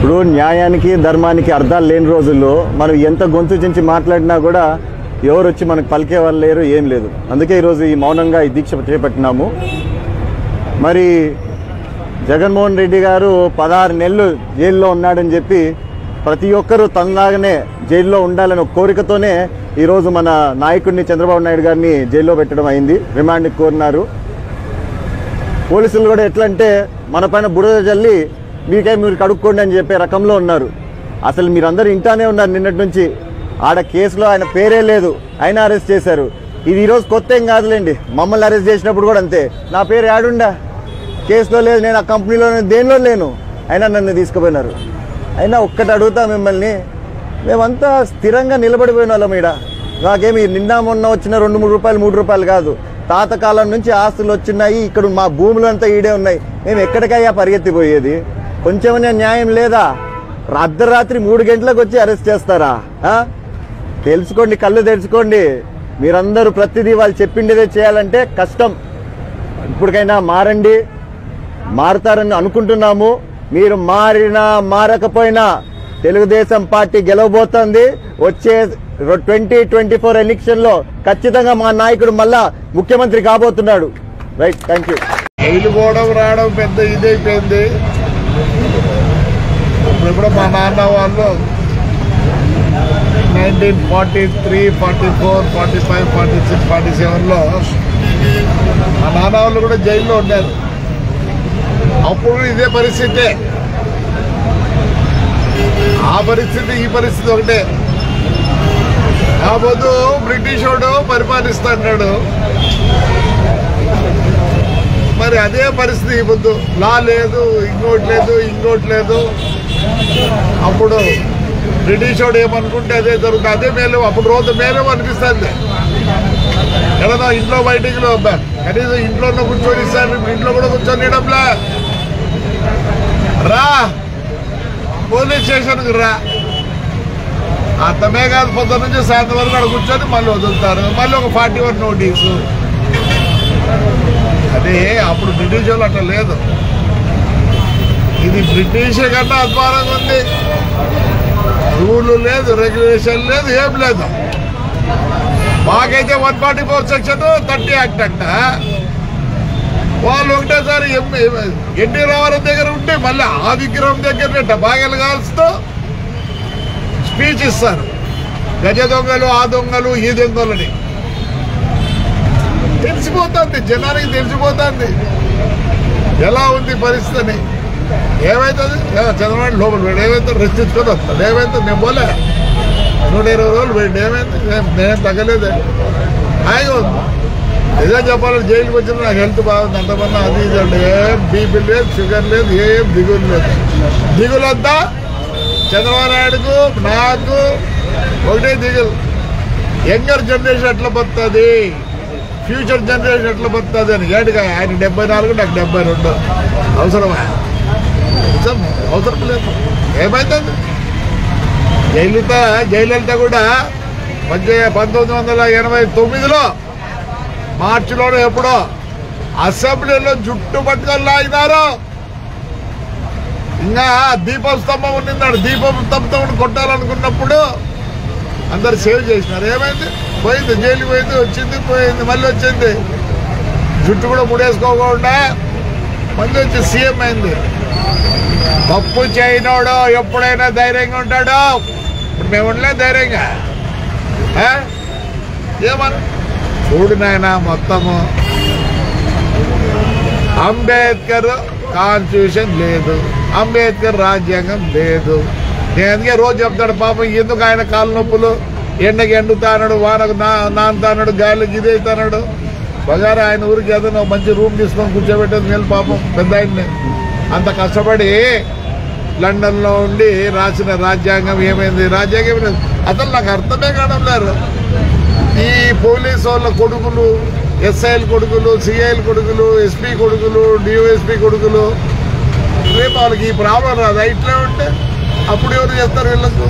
ఇప్పుడు న్యాయానికి ధర్మానికి అర్థాలు లేని రోజుల్లో మనం ఎంత గొంతు చించి మాట్లాడినా కూడా ఎవరు వచ్చి మనకు పలికే వాళ్ళు లేరు ఏం లేదు. అందుకే ఈరోజు ఈ మౌనంగా ఈ దీక్ష చేపట్టినాము. మరి జగన్మోహన్ రెడ్డి గారు పదహారు నెలలు జైల్లో ఉన్నాడని చెప్పి ప్రతి ఒక్కరూ తనలాగానే జైల్లో ఉండాలని ఒక కోరికతోనే ఈరోజు మన నాయకుడిని చంద్రబాబు నాయుడు గారిని జైల్లో పెట్టడం అయింది రిమాండ్కి కోరినారు. పోలీసులు కూడా ఎట్లా అంటే మన పైన బుడద జల్లి మీకే మీరు కడుక్కోండి అని చెప్పే రకంలో ఉన్నారు. అసలు మీరందరూ ఇంటానే ఉన్నారు నిన్నటి నుంచి. ఆడ కేసులో ఆయన పేరే లేదు. ఆయన అరెస్ట్ చేశారు. ఇది ఈరోజు కొత్త ఏం కాదులేండి. మమ్మల్ని అరెస్ట్ చేసినప్పుడు కూడా అంతే. నా పేరు యాడుండా? కేసులో లేదు నేను ఆ కంపెనీలో దేనిలో లేను? అయినా నన్ను తీసుకుపోయినారు. అయినా ఒక్కటి అడుగుతా మిమ్మల్ని. మేమంతా స్థిరంగా నిలబడిపోయిన వాళ్ళం ఈడ. నాకేమి నిన్న మొన్న వచ్చిన రెండు మూడు రూపాయలు మూడు రూపాయలు కాదు. తాతకాలం నుంచి ఆస్తులు వచ్చినాయి. ఇక్కడ మా భూములంతా ఈడే ఉన్నాయి. మేము ఎక్కడికయ్యా పరిగెత్తిపోయేది? కొంచెమనే న్యాయం లేదా? అర్ధరాత్రి మూడు గంటలకు వచ్చి అరెస్ట్ చేస్తారా? తెలుసుకోండి కళ్ళు తెరుచుకోండి. మీరందరూ ప్రతిదీ వాళ్ళు చెప్పిండేదే చేయాలంటే కష్టం. ఇప్పటికైనా మారండి మారుతారని అనుకుంటున్నాము. మీరు మారినా మారకపోయినా తెలుగుదేశం పార్టీ గెలవబోతోంది. వచ్చే ట్వంటీ ట్వంటీ ఫోర్ ఎలక్షన్లో ఖచ్చితంగా మా నాయకుడు మళ్ళా ముఖ్యమంత్రి కాబోతున్నాడు. రైట్ థ్యాంక్ యూ రావడం పెద్ద ఇదైపోయింది. ఇప్పుడు కూడా మా నాన్న వాళ్ళు nineteen forty three forty four forty five forty six forty సెవెన్లో మా నాన్న వాళ్ళు కూడా జైల్లో ఉన్నారు. అప్పుడు ఇదే పరిస్థితే. ఆ పరిస్థితి ఈ పరిస్థితి ఒకటే. కాకపోతే బ్రిటిష్ వాడు పరిపాలిస్తాడు మరి అదే పరిస్థితి ఇప్పుడు. లా లేదు ఇంకోటి లేదు ఇంకోటి లేదు. అప్పుడు బ్రిటిష్ వాడు ఏమనుకుంటే అదే జరుగుతుంది. అదే మేలు అప్పుడు రోజు మేలు అనిపిస్తుంది. ఎడదా ఇంట్లో బయటికి లో- బ- కనీసం ఇంట్లోనే కూర్చొని ఇస్తారు ఇంట్లో కూడా కూర్చొని ఇవ్వడంలా రా! పోలీస్ స్టేషన్కి రా. అర్థమే కాదు పొద్దు నుంచి సాయంత్రం వరకు అక్కడ కూర్చొని మళ్ళీ వదులుతారు. మళ్ళీ ఒక ఫార్టీ వన్ నోటీసు. అదే అప్పుడు బ్రిటిష్ వాళ్ళు అట్లా లేదు. ఇది బ్రిటిష్ కన్నా అద్భుతంగా ఉంది. రూల్ లేదు రెగ్యులేషన్ లేదు ఏం లేదు. మాకైతే one forty four section thirty act అంట. వాళ్ళు ఒకటేసారి ఎన్టీ రామారావు దగ్గర ఉంటే మళ్ళీ ఆ విగ్రహం దగ్గర బాగా కాల్స్తూ స్పీచ్ ఇస్తారు. గజ దొంగలు ఆ దొంగలు ఈ దొంగలని. తెలిసిపోతుంది జనానికి తెలిసిపోతుంది. ఎలా ఉంది పరిస్థితిని ఏమైతుంది? చంద్రబాబు లోపల పోయాడు ఏమైతే రెస్ట్ ఇచ్చుకొని వస్తాడు ఏమైతే నేను పోలే. నూట ఇరవై రోజులు పోయింది ఏమైంది? ఏం- నేనేం తగ్గలేదే. హాయిగా ఉంది నిజం చెప్పాలంటే జైలుకి వచ్చిన నాకు హెల్త్ బాగుంది. అంతమంది అది ఇది అంటే ఏం బీపీ లేదు షుగర్ లేదు ఏం దిగులు లేదు. దిగులంతా చంద్రబాబు నాయుడుకు నాకు ఒకటే దిగులు. యంగర్ జనరేషన్ ఎట్లా పడుతుంది ఫ్యూచర్ జనరేషన్ ఎట్లా పడుతుంది అని. ఏడుగా ఆయన డెబ్బై నాలుగు నాకు డెబ్బై రెండు. అవసరమా? నిజం, అవసరం లేదు. ఏమైతుంది? జయలలిత జయలలిత కూడా పద్దె పంతొమ్మిది వందల ఎనభై తొమ్మిదిలో మార్చిలోనే ఎప్పుడో అసెంబ్లీలో జుట్టు పట్టుకొని లాగినారు. ఇంకా దీపం స్తంభం ఉన్నిందాడు. దీపం స్తంభం కొట్టాలనుకున్నప్పుడు అందరు సేవ్ చేసినారు. ఏమైంది? పోయింది జైలు పోయింది వచ్చింది పోయింది మళ్ళీ వచ్చింది. జుట్టు కూడా ముడేసుకోకుండా మళ్ళీ వచ్చి సీఎం అయింది. తప్పు చేయనోడు ఎప్పుడైనా ధైర్యంగా ఉంటాడు? ఇప్పుడు మేము ఉండలే ధైర్యంగా. ఏమన్నా చూడు నాయన మొత్తము. అంబేద్కర్ కాన్స్టిట్యూషన్ లేదు. అంబేద్కర్ రాజ్యాంగం లేదు. నేను అందుకే రోజు చెప్తాడు పాపం ఎందుకు ఆయన కాళ్ళ నొప్పులు? ఎండకి ఎండుతానడు వానకు నా నానుతానడు గాలికి ఇదైతానడు బగారా ఆయన ఊరికి ఏదైనా మంచి రూమ్ తీసుకొని కూర్చోబెట్టేది మేలు పాపం పెద్ద ఆయన్ని. అంత కష్టపడి లండన్లో ఉండి రాసిన రాజ్యాంగం ఏమైంది? రాజ్యాంగం లేదు అసలు నాకు అర్థమే కావడం ఈ పోలీస్ వాళ్ళ కొడుకులు ఎస్ఐల కొడుకులు సిఐల కొడుకులు ఎస్పీ కొడుకులు డిఓఎస్పీ కొడుకులు రేపు వాళ్ళకి ఈ ప్రాబ్లం రాదు? ఇట్లే ఉంటే అప్పుడు ఎవరు చేస్తారు వీళ్ళకు?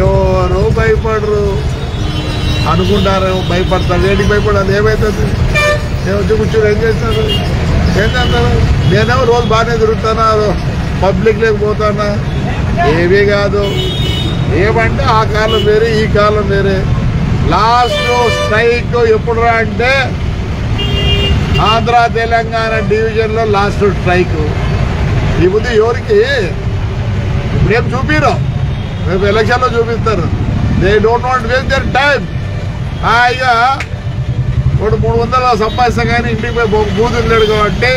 ఎవరు భయపడరు. అనుకుంటారు భయపడతారు. ఏంటి భయపడాలి? ఏమవుతుంది నేను వచ్చి కూర్చొని ఏం చేస్తారు? ఏం చేస్తారు? నేనేమో రోజు బాగానే తిరుగుతానా పబ్లిక్ లేకపోతానా ఏమీ కాదు. ఏమంటే ఆ కాలం వేరే ఈ కాలం వేరే. లాస్ట్ స్ట్రైక్ ఎప్పుడురా అంటే ఆంధ్ర తెలంగాణ డివిజన్లో లాస్ట్ స్ట్రైక్ ఈ ముందు ఎవరికి? ఇప్పుడేం చూపిరు? రేపు ఎలక్షన్లో చూపిస్తారు. They don't want waste their time హాయిగా ఒకటి మూడు వందలు సంపాదిస్తా కానీ ఇంటికి పోయి బూతులు లేడు కాబట్టి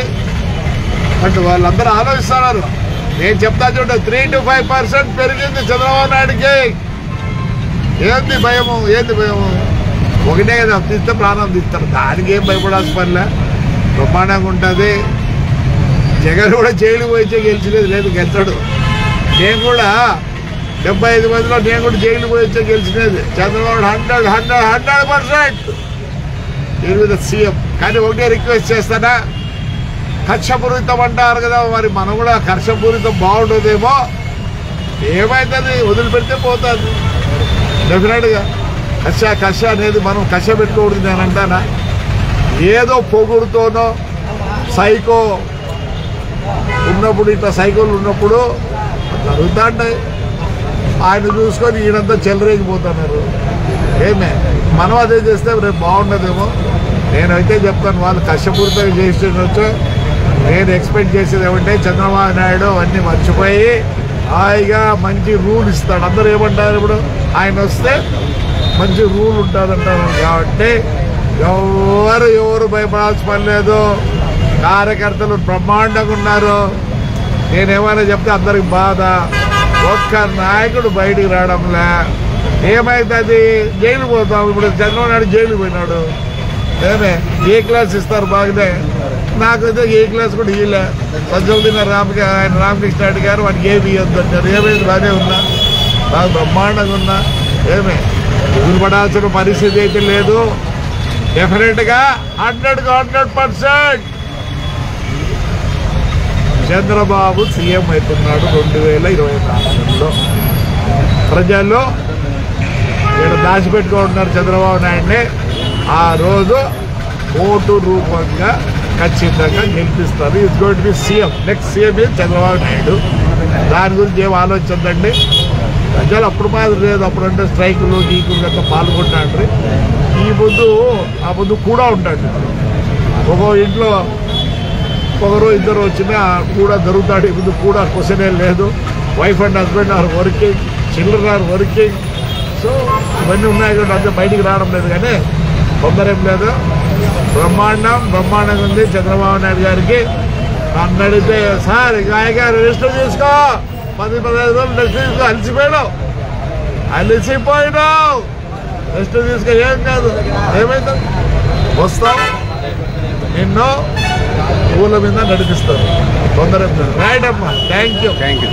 బట్ వాళ్ళందరూ ఆలోచిస్తున్నారు. నేను చెప్తా చూడండి త్రీ టు ఫైవ్ పర్సెంట్ పెరిగింది చంద్రబాబు నాయుడికి. ఏంది భయము? ఏంది భయము? ఒకటే కదా తీస్తే ప్రాణం తీస్తారు. దానికి ఏం భయపడాల్సిన పనిలే బ్రహ్మాండంగా ఉంటుంది. జగన్ కూడా జైలు పోయితే గెలిచినది లేదు గెలిచడు. నేను కూడా డెబ్బై ఐదు మందిలో నేను కూడా జైలు పోయితే గెలిచినది. Chandrababu hundred hundred hundred percent. నేను మీద సీఎం. కానీ ఒకటే రిక్వెస్ట్ చేస్తానా? కక్షపూరితం అంటారు కదా మరి మనం కూడా కక్షపూరితం బాగుంటుందేమో ఏమైతుంది? వదిలిపెడితే పోతుంది. డెఫినెట్గా. కష కష అనేది మనం కష పెట్టుకోకూడదు నేను అంటానా? ఏదో పొగుడుతోనో సైకో ఉన్నప్పుడు ఇట్లా సైకోలు ఉన్నప్పుడు జరుగుతుంటాయి. ఆయన చూసుకొని ఈయనంతా చెలరేగిపోతున్నారు ఏమే? మనం అదే చేస్తే రేపు బాగుండదేమో. నేనైతే చెప్తాను వాళ్ళు కష్టపూరితంగా చేస్తుండొచ్చు నేను ఎక్స్పెక్ట్ చేసేది ఏమంటే చంద్రబాబు నాయుడు అన్నీ మర్చిపోయి హాయిగా మంచి రూల్ ఇస్తాడు. అందరూ ఏమంటారు ఇప్పుడు? ఆయన వస్తే మంచి రూల్ ఉంటుందంటారు. కాబట్టి ఎవరు ఎవరు భయపడాల్సిన పని లేదు. కార్యకర్తలు బ్రహ్మాండంగా ఉన్నారు. నేనేమైనా చెప్తే అందరికి బాధ. ఒక్క నాయకుడు బయటికి రావడంలే. ఏమైతుంది జైలు పోతాం. ఇప్పుడు చంద్రబాబు నాయుడు జైలు పోయినాడు. ఏమే? ఏ క్లాస్ ఇస్తారు బాగానే? నాకైతే ఏ క్లాస్ కూడా ఇయ్యలే. సజ్జల రామకి ఆయన రామకృష్ణ రెడ్డి గారు వాడికి ఏమి ఇవ్వద్దు అంటారు. ఏమైంది? బాగానే ఉన్నా. బాగా బ్రహ్మాండంగా ఉన్నా. ఏమే? ఎదురుపడాల్సిన పరిస్థితి అయితే లేదు. డెఫినెట్గా హండ్రెడ్కి హండ్రెడ్ పర్సెంట్. చంద్రబాబు సీఎం అవుతున్నాడు రెండు వేల ఇరవై నాలుగులో. ప్రజలు ఇక్కడ దాచిపెట్టుకుంటున్నారు చంద్రబాబు నాయుడిని. ఆ రోజు ఓటు రూపంగా ఖచ్చితంగా గెలిపిస్తారు. It's got be CM next CM ఇది చంద్రబాబు నాయుడు? దాని గురించి ఏం ఆలోచించండి ప్రజలు అప్పుడు మాదిరి లేదు. అప్పుడు అంటే స్ట్రైకులు గీకులు గట్లా పాల్గొంటాడు ఈ ముందు ఆ ముందు కూడా ఉంటాడు ఒక ఇంట్లో ఒకరు ఇద్దరు వచ్చినా కూడా దొరుకుతాడు. ముందు కూడా క్వశ్చన్ ఏం లేదు. Wife and husband are working children are working so ఇవన్నీ ఉన్నాయి కూడా అంతే బయటికి రావడం లేదు. కానీ తొందర ఏం లేదు. బ్రహ్మాండం బ్రహ్మాండంగా ఉంది. చంద్రబాబు నాయుడు గారికి నన్ను అడిగితే సార్ గాయగారు రిజిస్టర్ చేసుకో. పది పదహైదు రోజులు రిజిస్టర్ చేసుకో అలిసిపోయాడు అలిసిపోయినావు. రిజిస్టర్ చేసుకో ఏం కాదు. ఏమైంది? వస్తాం. నిన్ను పూల మీద నడిపిస్తారు. తొందరగా రైట్ అమ్మా. Thank you thank you